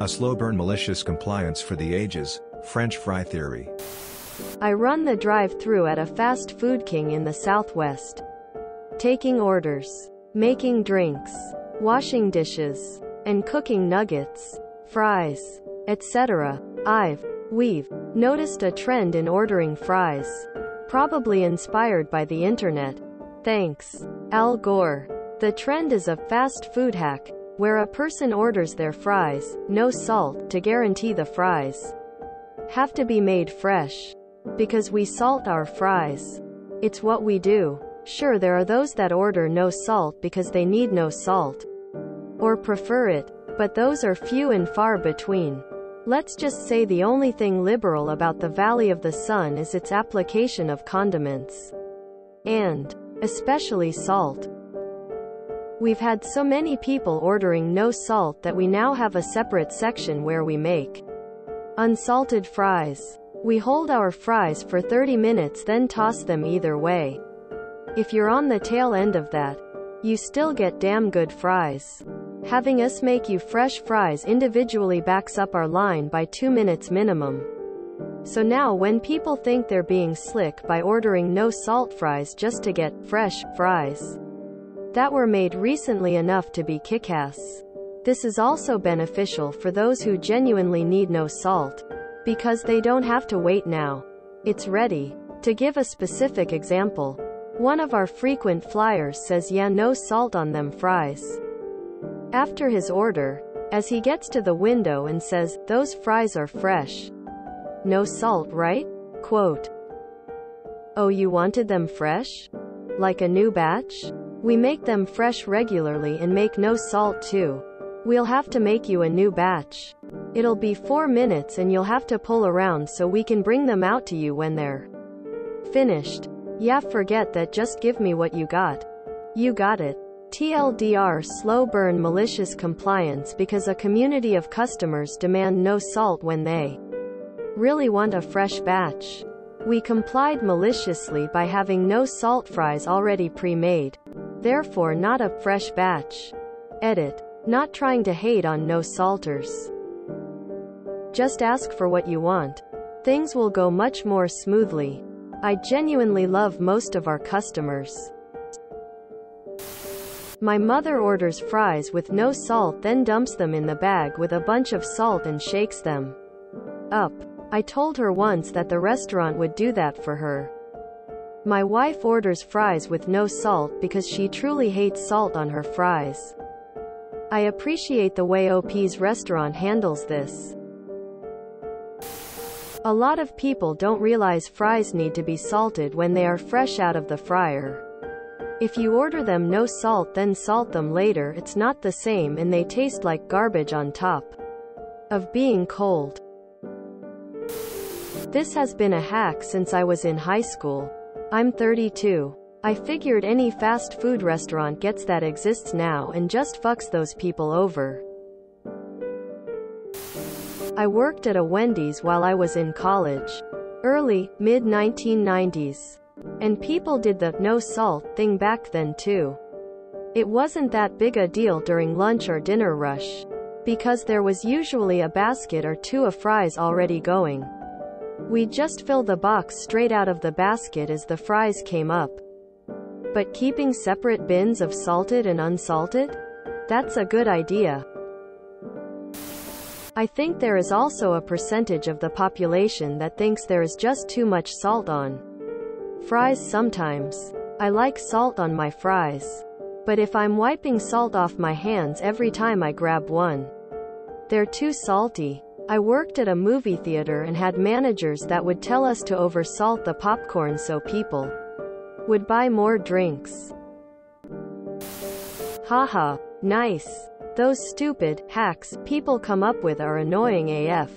A slow burn malicious compliance for the ages, French fry theory. I run the drive through at a fast food king in the southwest. Taking orders, making drinks, washing dishes, and cooking nuggets, fries, etc. I've, we've, noticed a trend in ordering fries. Probably inspired by the internet. Thanks. Al Gore. The trend is a fast food hack, where a person orders their fries, no salt, to guarantee the fries have to be made fresh. Because we salt our fries. It's what we do. Sure, there are those that order no salt because they need no salt. Or prefer it, but those are few and far between. Let's just say the only thing liberal about the Valley of the Sun is its application of condiments. And, especially salt. We've had so many people ordering no salt that we now have a separate section where we make unsalted fries. We hold our fries for 30 minutes then toss them either way. If you're on the tail end of that, you still get damn good fries. Having us make you fresh fries individually backs up our line by 2 minutes minimum. So now when people think they're being slick by ordering no salt fries just to get fresh fries that were made recently enough to be kick-ass. This is also beneficial for those who genuinely need no salt because they don't have to wait now. It's ready. To give a specific example, one of our frequent flyers says yeah no salt on them fries. After his order, as he gets to the window and says, those fries are fresh. No salt, right? Quote. Oh, you wanted them fresh? Like a new batch? We make them fresh regularly and make no salt too. We'll have to make you a new batch. It'll be four minutes and you'll have to pull around so we can bring them out to you when they're finished. Yeah, forget that just give me what you got. You got it. TLDR slow burn malicious compliance because a community of customers demand no salt when they really want a fresh batch. We complied maliciously by having no salt fries already pre-made. Therefore not a fresh batch. Edit. Not trying to hate on no salters. Just ask for what you want. Things will go much more smoothly. I genuinely love most of our customers. My mother orders fries with no salt then dumps them in the bag with a bunch of salt and shakes them up. I told her once that the restaurant would do that for her. My wife orders fries with no salt because she truly hates salt on her fries. I appreciate the way OP's restaurant handles this. A lot of people don't realize fries need to be salted when they are fresh out of the fryer. If you order them no salt then salt them later it's not the same and they taste like garbage on top of being cold. This has been a hack since I was in high school. I'm 32. I figured any fast food restaurant gets that exists now and just fucks those people over. I worked at a Wendy's while I was in college. Early, mid 1990s. And people did the no salt thing back then too. It wasn't that big a deal during lunch or dinner rush. Because there was usually a basket or two of fries already going. We'd just fill the box straight out of the basket as the fries came up. But keeping separate bins of salted and unsalted? That's a good idea. I think there is also a percentage of the population that thinks there is just too much salt on Fries sometimes. I like salt on my fries. But if I'm wiping salt off my hands every time I grab one, they're too salty. I worked at a movie theater and had managers that would tell us to oversalt the popcorn so people would buy more drinks. Haha. Nice. Those stupid hacks people come up with are annoying AF.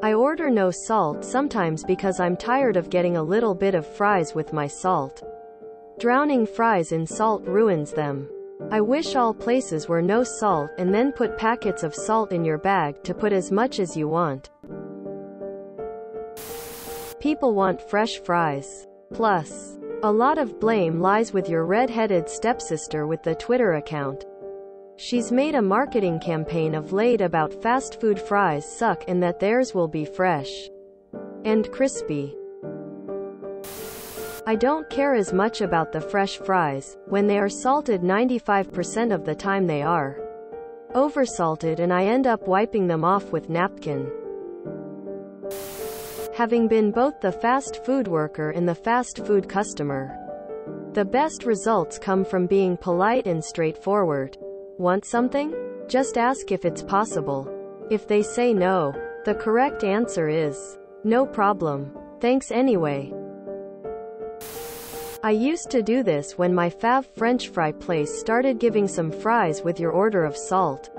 I order no salt sometimes because I'm tired of getting a little bit of fries with my salt. Drowning fries in salt ruins them. I wish all places were no salt and then put packets of salt in your bag to put as much as you want. People want fresh fries. Plus, a lot of blame lies with your red-headed stepsister with the Twitter account. She's made a marketing campaign of late about fast food fries suck and that theirs will be fresh and crispy. I don't care as much about the fresh fries, when they are salted 95% of the time they are oversalted and I end up wiping them off with napkin. Having been both the fast food worker and the fast food customer, the best results come from being polite and straightforward. Want something? Just ask if it's possible. If they say no, the correct answer is, no problem. Thanks anyway. I used to do this when my fav french fry place started giving some fries with your order of salt.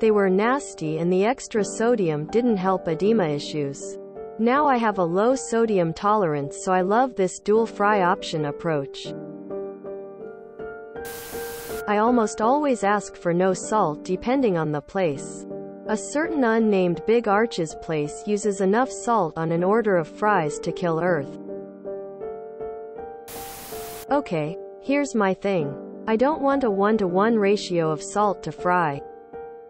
They were nasty and the extra sodium didn't help edema issues. Now I have a low sodium tolerance so I love this dual fry option approach. I almost always ask for no salt depending on the place. A certain unnamed Big Arches place uses enough salt on an order of fries to kill Earth. Okay, here's my thing. I don't want a one-to-one ratio of salt to fry.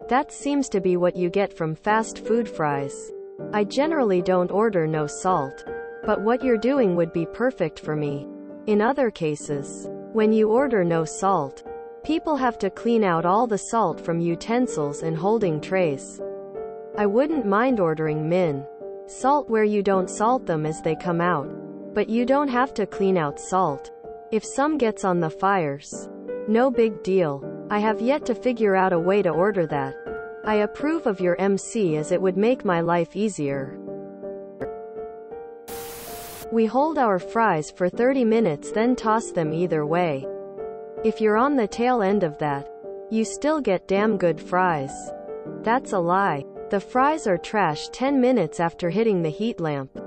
That seems to be what you get from fast food fries. I generally don't order no salt. But what you're doing would be perfect for me. In other cases, when you order no salt, people have to clean out all the salt from utensils and holding trays. I wouldn't mind ordering min. Salt where you don't salt them as they come out. But you don't have to clean out salt. If some gets on the fires. No big deal. I have yet to figure out a way to order that. I approve of your MC as it would make my life easier. We hold our fries for 30 minutes then toss them either way. If you're on the tail end of that, you still get damn good fries. That's a lie. The fries are trash 10 minutes after hitting the heat lamp.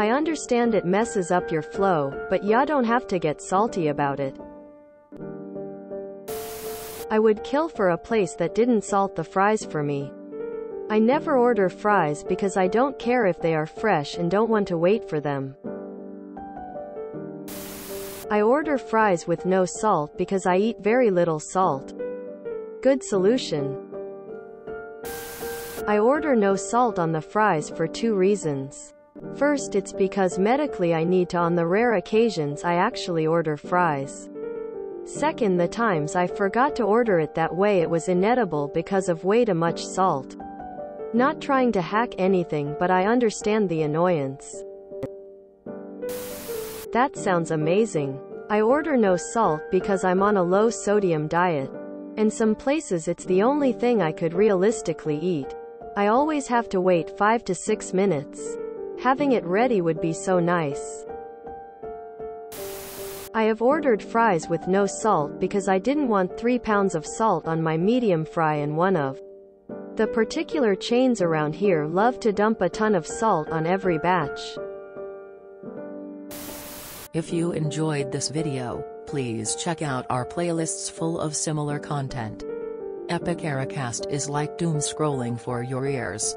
I understand it messes up your flow, but ya don't have to get salty about it. I would kill for a place that didn't salt the fries for me. I never order fries because I don't care if they are fresh and don't want to wait for them. I order fries with no salt because I eat very little salt. Good solution. I order no salt on the fries for two reasons. First it's because medically I need to on the rare occasions I actually order fries. Second the times I forgot to order it that way it was inedible because of way too much salt. Not trying to hack anything but I understand the annoyance. That sounds amazing. I order no salt because I'm on a low sodium diet. And some places it's the only thing I could realistically eat. I always have to wait 5 to 6 minutes. Having it ready would be so nice. I have ordered fries with no salt because I didn't want 3 pounds of salt on my medium fry and one of the particular chains around here love to dump a ton of salt on every batch. If you enjoyed this video, please check out our playlists full of similar content. Epicaricast is like doom scrolling for your ears.